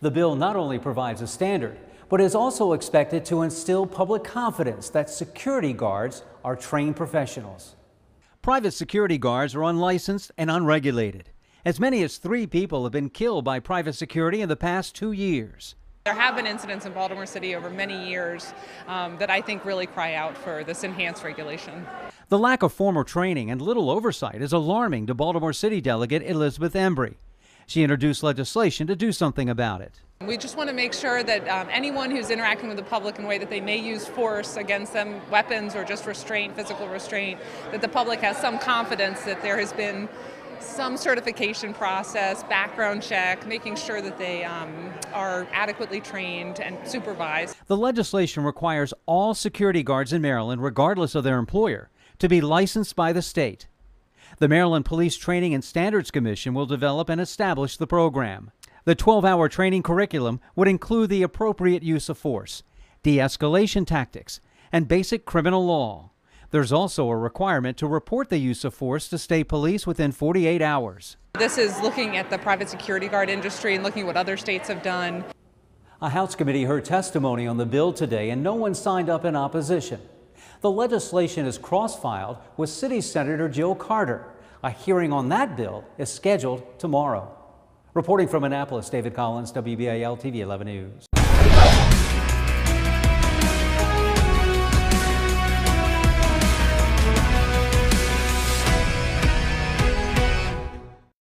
The bill not only provides a standard, but is also expected to instill public confidence that security guards are trained professionals. Private security guards are unlicensed and unregulated. As many as three people have been killed by private security in the past two years. There have been incidents in Baltimore City over many years um, that I think really cry out for this enhanced regulation. The lack of formal training and little oversight is alarming to Baltimore City delegate Elizabeth Embry. She introduced legislation to do something about it. We just want to make sure that um, anyone who's interacting with the public in a way that they may use force against them, weapons or just restraint, physical restraint, that the public has some confidence that there has been some certification process, background check, making sure that they um, are adequately trained and supervised. The legislation requires all security guards in Maryland, regardless of their employer, to be licensed by the state. The Maryland Police Training and Standards Commission will develop and establish the program. The 12 hour training curriculum would include the appropriate use of force, de escalation tactics, and basic criminal law. There's also a requirement to report the use of force to state police within 48 hours. This is looking at the private security guard industry and looking at what other states have done. A House committee heard testimony on the bill today, and no one signed up in opposition. The legislation is cross-filed with City Senator Jill Carter. A hearing on that bill is scheduled tomorrow. Reporting from Annapolis, David Collins, WBAL TV 11 News.